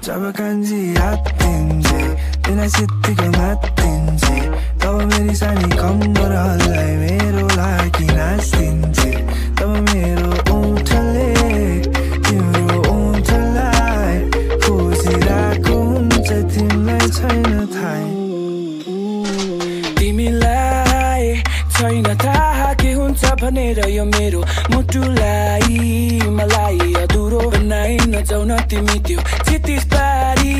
잡아간지 아딘지 내 날씨 뜨거 맞딘지 너와 메리산이 건너러 흘러 위로 like 이 날씬지 너와 메리 थाहा के हुन्छ भनेर यो मेरो मुटुलाई मलाई अधुरो बनाइ न तिमी त्यो चितिस पारी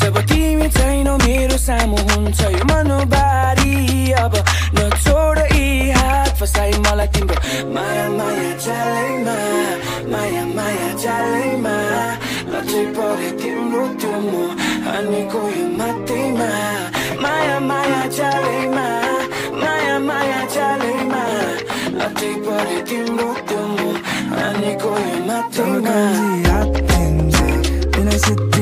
जब तिमी छैनौ मेरो सामु हुन्छ यो मनोबारी अब नछोड यी हात फसाइ मलाई तिम्रो माया माया चालैमा माया माया चालैमा लचै परे तिम्रो त्यो म हानेको Braziliya denze Beni sit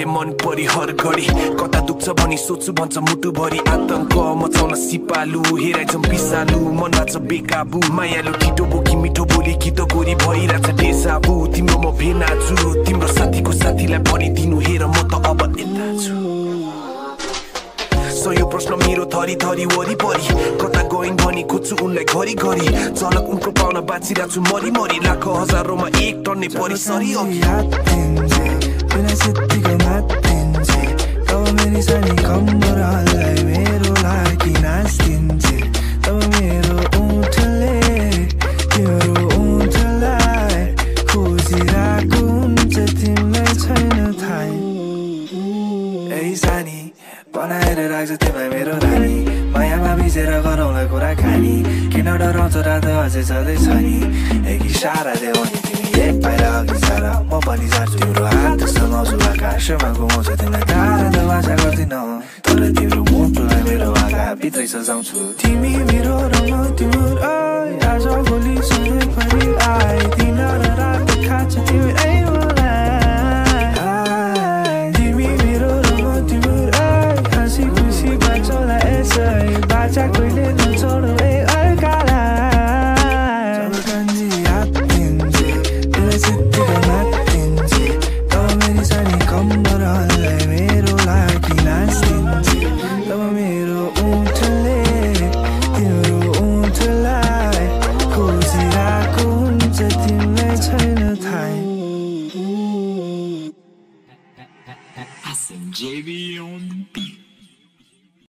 थाले मन परी हर घडी कता दुख्छ भनी सोच्छु भन्छ मुटुभरि आतङ्क। मचाउन सिपालु हेराइछौँ पिसालु। मन लाग्छ बेकाबु मायालु ठिटो बोकी मिठो बोली गीत गोरी भइरहेछ डेसाबु तिम्रो म भेना छु तिम्रो साथीको साथीलाई भनिदिनु हेर म त अब यता छु। सो यो प्रश्न मेरो थरी थरी वरिपरि। कता गइन् भनी खोज्छु उनलाई घरि घरि। झलक उनको पाउन बाँचिरहेको छु मरि मरि। लाख हजारौँमा एक टन्ने परिसरी बिना सिद्धिको मात्तिन्छे तब मेरी सानी कम्बरलाई मेरो लागि नाच्दिन्छे तब मेरो ओठले तिम्रो ओठलाई खोजिरहेको हुन्छ तिमीलाई छैन थाहा ए सानी बनाएर राख्छ तिमीलाई मेरो रानी मायामा भिजेर गरौँला कुराकानी किन डराउँछ रात अझै छँदैछ नि एक इसारा देऊ नि तिमी एक पाइला अघि सार म पनि सार्छु तिम्रो हात समाउँछु आकाशमा घुमाउँछु तिमीलाई टाढा त बाछा गर्दिनँ तर तिम्रो मुटुलाई मेरो आँखा भित्रै सजाउँछु तिमी मेरो JV on the beat.